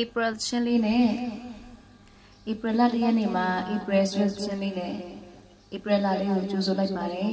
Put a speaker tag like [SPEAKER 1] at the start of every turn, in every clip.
[SPEAKER 1] April ချင်းလေးနဲ့ April လတရက်နေ့မှာ April ဆွေးချင်းလေးနဲ့ April လလေးကိုကြိုဆိုလိုက်ပါတယ်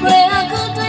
[SPEAKER 1] break, break,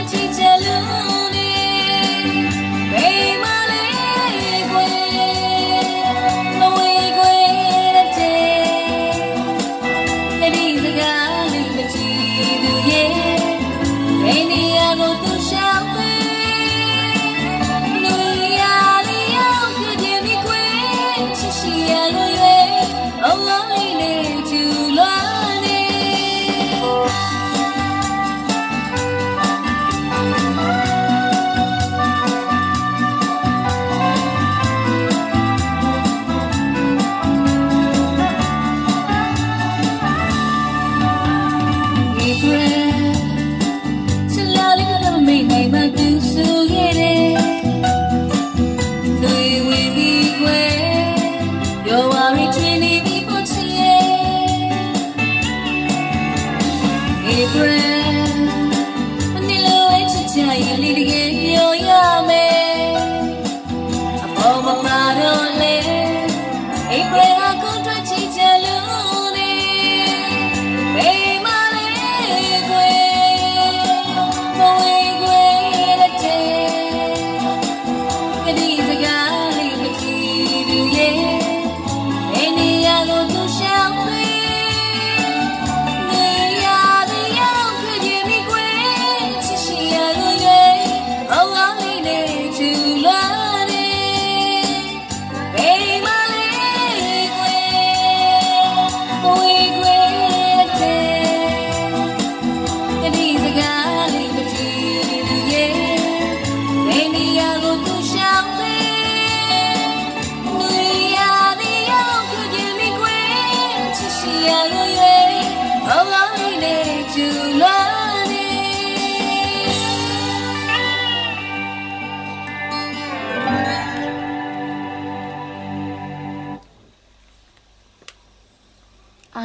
[SPEAKER 1] friend.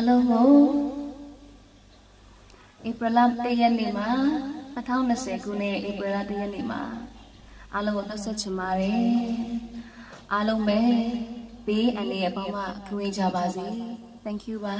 [SPEAKER 1] အားလုံးကိုဧပြီလ1ရက်နေ့မှာ2020ခုနှစ်ဧပြီလ1ရက်နေ့မှာအားလုံးကိုနှုတ်ဆက်ချင်ပါတယ်အားလုံးပဲဘေးအန္တရာယ်ပေါင်းမှခွင့်ကြပါစေ thank you ပါ